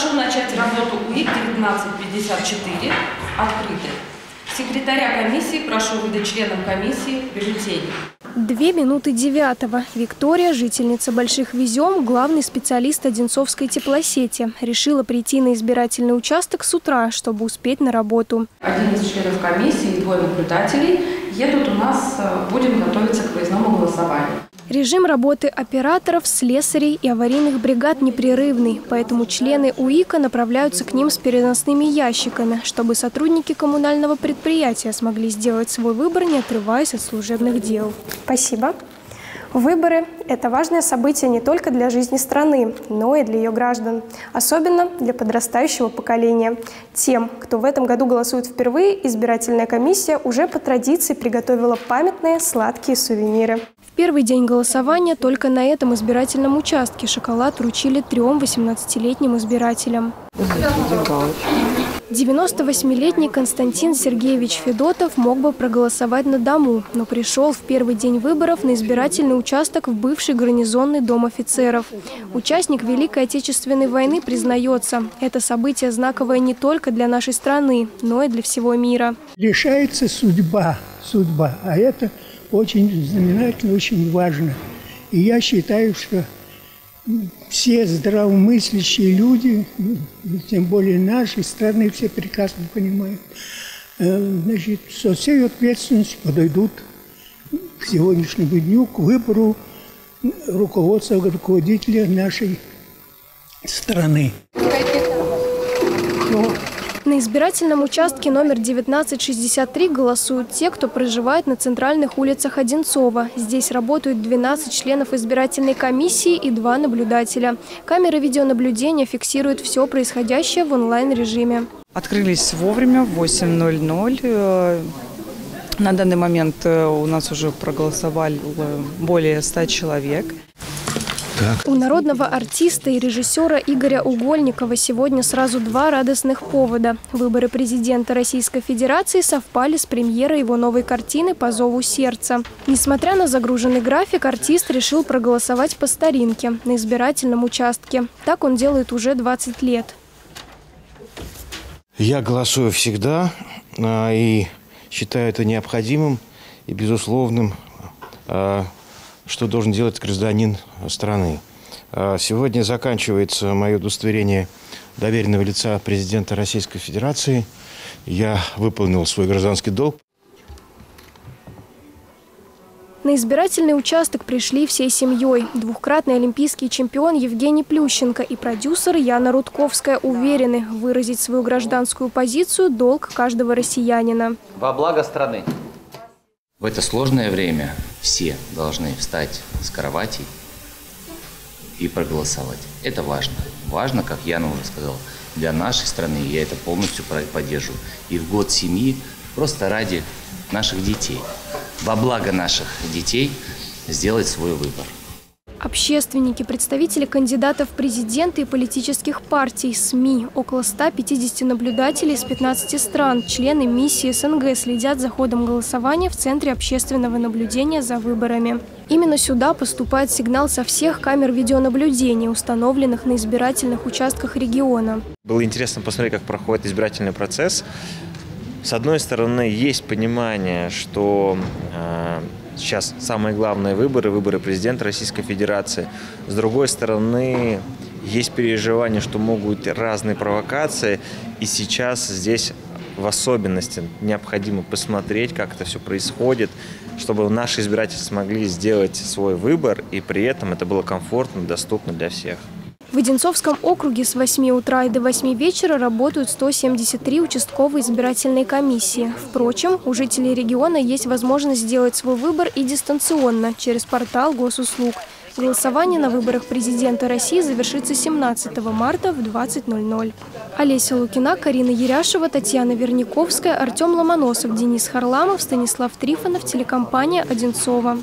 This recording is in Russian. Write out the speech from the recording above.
Прошу начать работу УИК 1954 открытой. Секретаря комиссии прошу выдать членам комиссии бюллетени. Две минуты девятого. Виктория, жительница Больших Везем, главный специалист Одинцовской теплосети, решила прийти на избирательный участок с утра, чтобы успеть на работу. Один из членов комиссии и двое наблюдателей едут у нас, э, будем готовиться к выездному голосованию. Режим работы операторов, слесарей и аварийных бригад непрерывный, поэтому члены УИКа направляются к ним с переносными ящиками, чтобы сотрудники коммунального предприятия смогли сделать свой выбор, не отрываясь от служебных дел. Спасибо. Выборы – это важное событие не только для жизни страны, но и для ее граждан. Особенно для подрастающего поколения. Тем, кто в этом году голосует впервые, избирательная комиссия уже по традиции приготовила памятные сладкие сувениры. Первый день голосования только на этом избирательном участке шоколад вручили трем 18-летним избирателям. 98-летний Константин Сергеевич Федотов мог бы проголосовать на дому, но пришел в первый день выборов на избирательный участок в бывший гарнизонный дом офицеров. Участник Великой Отечественной войны признается, это событие знаковое не только для нашей страны, но и для всего мира. Решается судьба, судьба, а это очень знаменательно, очень важно. И я считаю, что все здравомыслящие люди, тем более нашей страны, все прекрасно понимают, э, значит, со всей ответственностью подойдут к сегодняшнему дню, к выбору руководства, руководителя нашей страны. Но на избирательном участке номер 1963 голосуют те, кто проживает на центральных улицах Одинцова. Здесь работают 12 членов избирательной комиссии и два наблюдателя. Камеры видеонаблюдения фиксируют все происходящее в онлайн-режиме. Открылись вовремя, в 8.00. Э, на данный момент э, у нас уже проголосовали более 100 человек. Так. У народного артиста и режиссера Игоря Угольникова сегодня сразу два радостных повода. Выборы президента Российской Федерации совпали с премьерой его новой картины «По зову сердца». Несмотря на загруженный график, артист решил проголосовать по старинке, на избирательном участке. Так он делает уже 20 лет. Я голосую всегда а, и считаю это необходимым и безусловным а, что должен делать гражданин страны. А сегодня заканчивается мое удостоверение доверенного лица президента Российской Федерации. Я выполнил свой гражданский долг. На избирательный участок пришли всей семьей. Двухкратный олимпийский чемпион Евгений Плющенко и продюсер Яна Рудковская уверены, выразить свою гражданскую позицию – долг каждого россиянина. Во благо страны. В это сложное время все должны встать с кроватей и проголосовать. Это важно. Важно, как Яна уже сказала, для нашей страны. Я это полностью поддерживаю. И в год семьи просто ради наших детей, во благо наших детей сделать свой выбор. Общественники, представители кандидатов в президенты и политических партий, СМИ, около 150 наблюдателей из 15 стран, члены миссии СНГ следят за ходом голосования в Центре общественного наблюдения за выборами. Именно сюда поступает сигнал со всех камер видеонаблюдения, установленных на избирательных участках региона. Было интересно посмотреть, как проходит избирательный процесс. С одной стороны, есть понимание, что э, сейчас самые главные выборы, выборы президента Российской Федерации. С другой стороны, есть переживание, что могут быть разные провокации, и сейчас здесь в особенности необходимо посмотреть, как это все происходит, чтобы наши избиратели смогли сделать свой выбор, и при этом это было комфортно, доступно для всех. В Одинцовском округе с 8 утра и до 8 вечера работают 173 участковые избирательные комиссии. Впрочем, у жителей региона есть возможность сделать свой выбор и дистанционно через портал госуслуг. Голосование на выборах президента России завершится 17 марта в 20.00. Олеся Лукина, Карина Еряшева, Татьяна Верниковская, Артем Ломоносов, Денис Харламов, Станислав Трифонов, телекомпания «Одинцова».